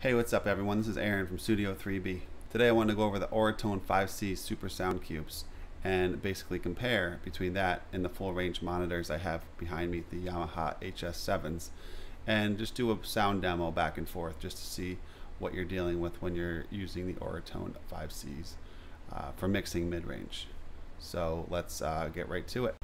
Hey, what's up everyone? This is Aaron from Studio 3B. Today I wanted to go over the Auratone 5C Super Sound Cubes and basically compare between that and the full range monitors I have behind me, the Yamaha HS7s, and just do a sound demo back and forth just to see what you're dealing with when you're using the Auratone 5Cs uh, for mixing mid-range. So let's uh, get right to it.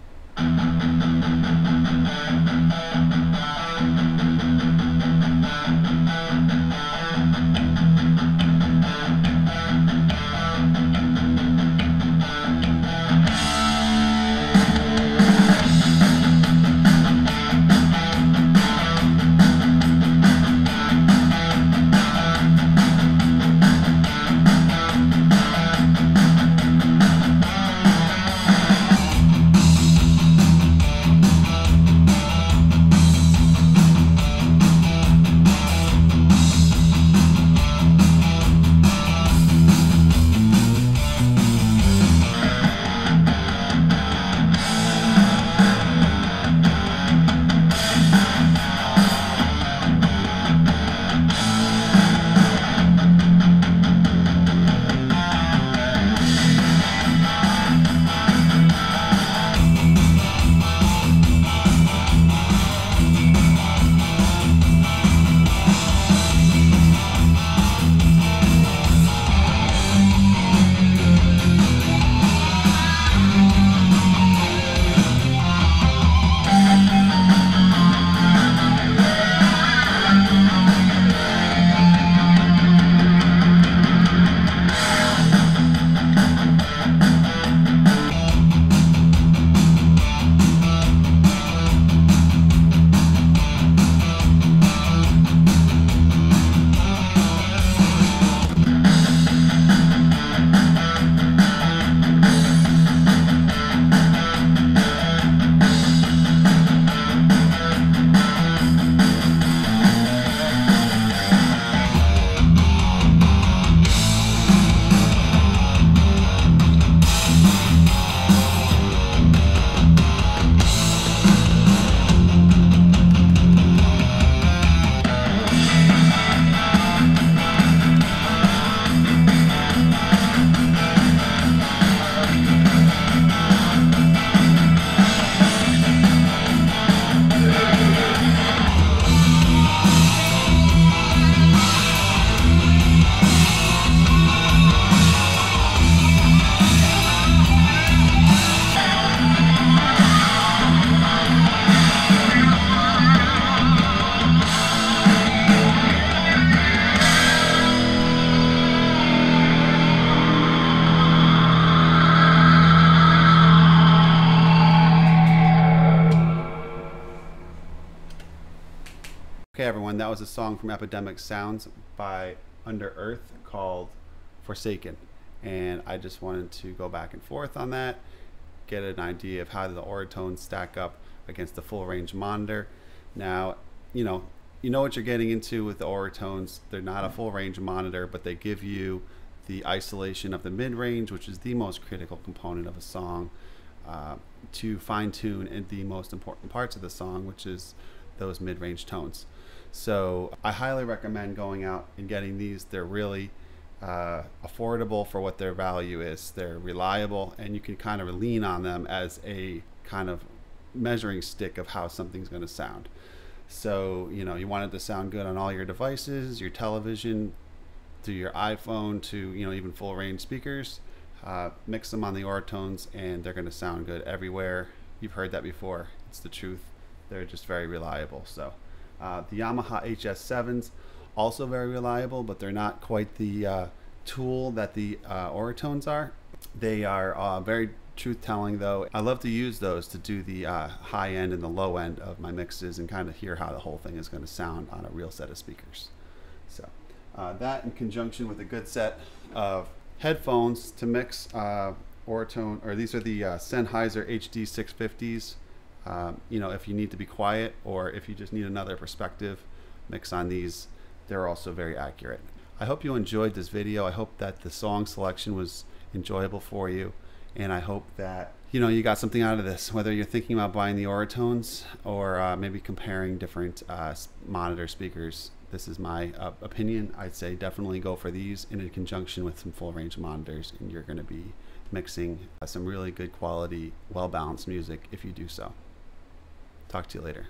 Okay, everyone, that was a song from Epidemic Sounds by Under Earth called Forsaken. And I just wanted to go back and forth on that, get an idea of how the Auratones stack up against the full range monitor. Now, you know, you know what you're getting into with the Auratones. They're not a full range monitor, but they give you the isolation of the mid range, which is the most critical component of a song, uh, to fine tune in the most important parts of the song, which is those mid range tones. So I highly recommend going out and getting these. They're really uh, affordable for what their value is. They're reliable, and you can kind of lean on them as a kind of measuring stick of how something's going to sound. So you know you want it to sound good on all your devices, your television, to your iPhone, to you know even full range speakers. Uh, mix them on the Auratones, and they're going to sound good everywhere. You've heard that before. It's the truth. They're just very reliable. So. Uh, the Yamaha HS7s also very reliable, but they're not quite the uh, tool that the uh, Auratones are. They are uh, very truth telling though. I love to use those to do the uh, high end and the low end of my mixes and kind of hear how the whole thing is going to sound on a real set of speakers. So uh, that in conjunction with a good set of headphones to mix Auratone, or these are the Sennheiser HD 650s. Um, you know, if you need to be quiet or if you just need another perspective mix on these, they're also very accurate. I hope you enjoyed this video. I hope that the song selection was enjoyable for you. And I hope that, you know, you got something out of this, whether you're thinking about buying the Auratones or uh, maybe comparing different uh, monitor speakers. this is my uh, opinion. I'd say definitely go for these in conjunction with some full range monitors, and you're going to be mixing uh, some really good quality, well balanced music if you do so. Talk to you later.